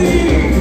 aqui.